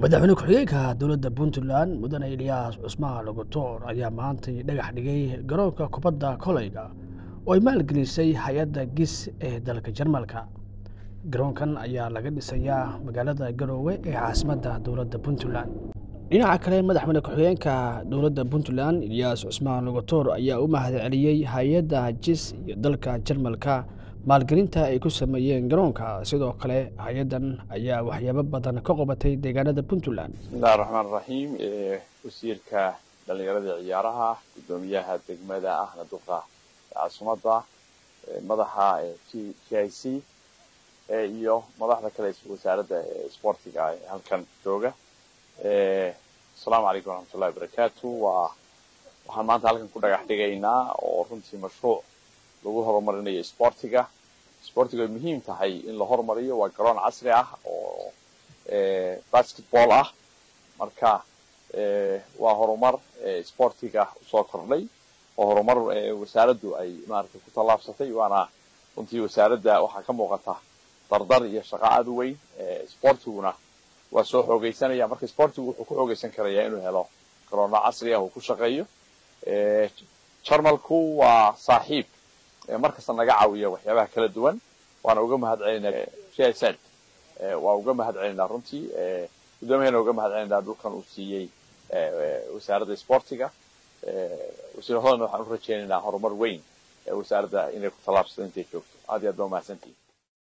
madaxweyne ku-xigeenka dowladda puntland mudane ilyaas cusmaan logotoor ayaa maantay dhagax dhigay garoonka kubadda koleyga oo ay maalgelisay hay'adda gis ee dalka jarmalka. Garoonkan ayaa laga dhisayaa magaalada garoowe ee caasimadda dowladda puntland. Dhinaca kale madaxweyne ku-xigeenka dowladda puntland ilyaas cusmaan logotoor ayaa u mahad celiyey hay'adda jis iyo dalka jarmalka maalgelinta ay ku sameeyeen garoonka. Sidoo kale hay'addan ayaa waxyaabo badan ka qabatay deegaanada puntland. Bismillahi raxmaan raxiim wasiirka dhallinyarada ciyaaraha guddoomiyaha degmada ahna duqa caasimadda madaxa g i c iyo madaxda kale wasaaradda sportiga ee halkan jooga. Asalaamu calaykum waraxmatullahi wabarakaatu waa waxaan maanta halkan ku dhagax dhigaynaa oo runtii mashruuc lagu horumarinayo sportiga. Sportiga ay muhiim tahay in la horumariyo. Waa garoon casri ah oo basketball ah. Marka waa horumar sportiga u soo kordhay oo horumar wasaaraddu ay maaragtay ku tallaabsatay. Waana runtii wasaaradda waxaa ka muuqata dardar iyo shaqo aad u weyn sportiguna waa soo xoogaysanaya marka sportigu wuxuu ku xoogaysan karayaa inuu helo garoono casri ah uu ku shaqeeyo. Jarmalku waa saaxiib markasta naga caawiya waxyaabaha kala duwan waana uga mahad celinaa jsad waa uga mahad celinaa runtii gudoomiyahana uga mahad celinaa dhulkan uu siiyey wasaaradda sportiga wasiirahoodana waxaan u rajaynaynaa horumar weyn wasaaradda inay ku tallaabsato intay joogto. Aad iyo aad ba umahadsantihin